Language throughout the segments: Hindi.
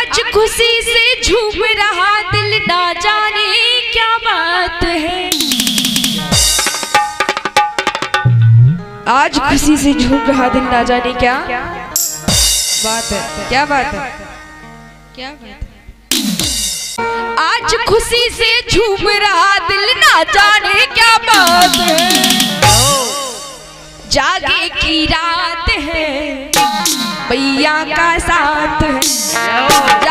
आज खुशी से झूम रहा दिल ना जाने क्या बात है। आज खुशी से झूम रहा दिल ना जाने क्या बात है, क्या बात है? क्या बात आज खुशी से झूम रहा दिल ना जाने क्या बात है? जागे की रात है भैया का साथ। है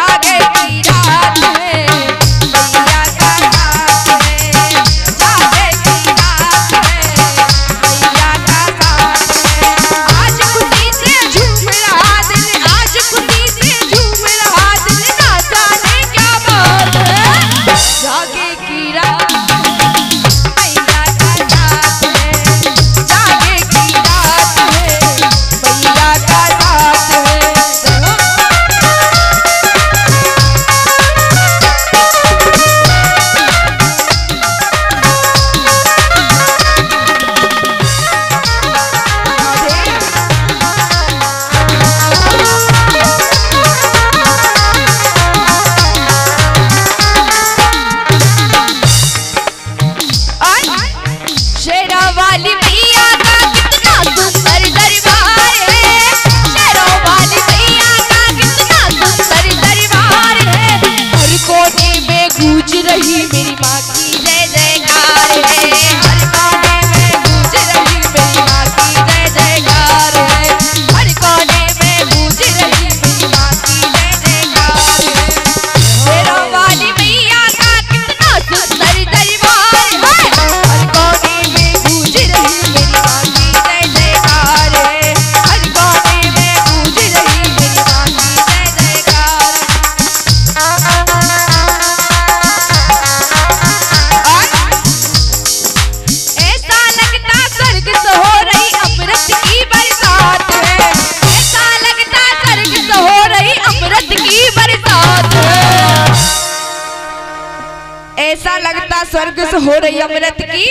ऐसा लगता स्वर्ग से हो रही अमृत की?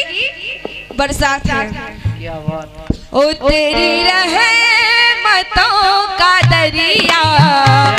बरसात है। ओ तेरी रहे मतों का दरिया।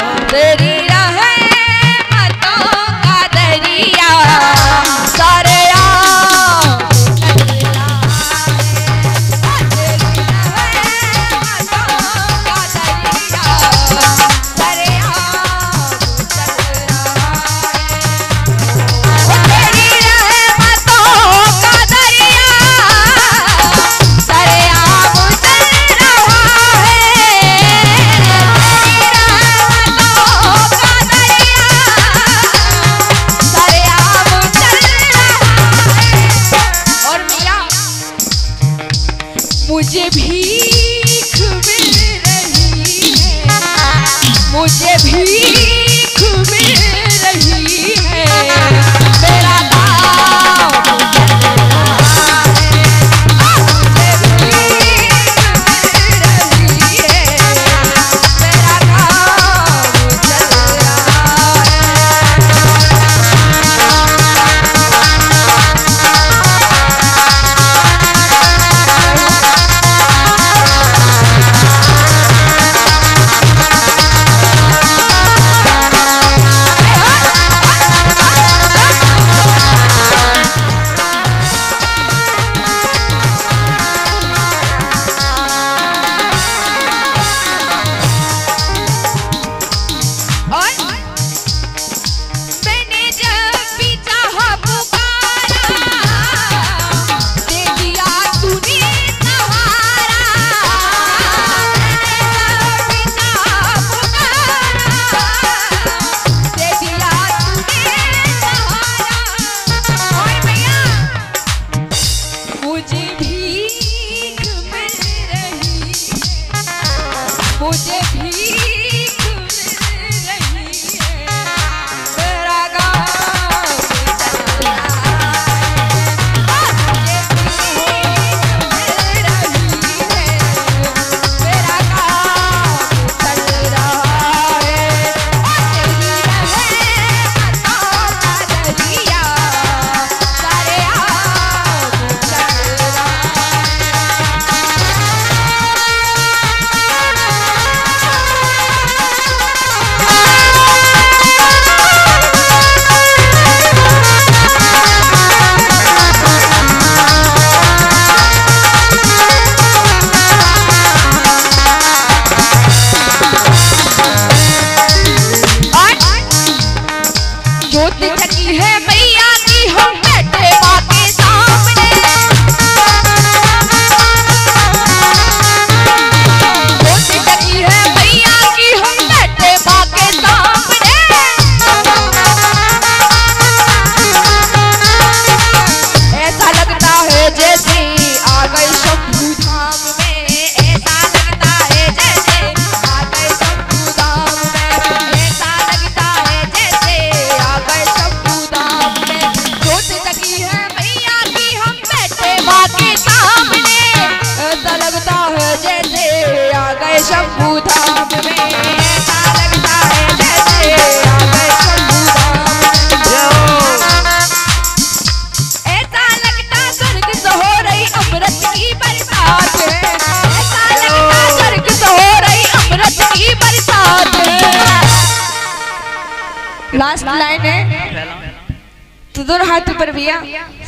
दोनों हाथ ऊपर भैया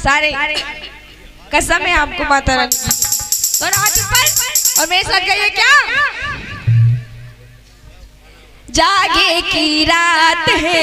सारे। कसम है आपको माता रानी दोनों हाथ ऊपर और मेरे साथ कहिए क्या? जागे की रात है।